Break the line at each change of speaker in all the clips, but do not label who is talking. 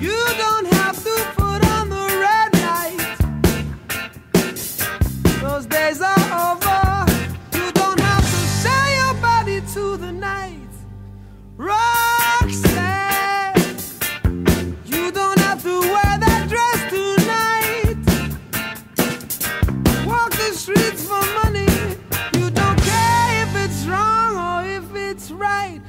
You don't have to put on the red light. Those days are over. You don't have to your body to the night. you don't have to wear that dress tonight. Walk the streets for money. You don't care if it's wrong or if it's right.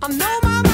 I know my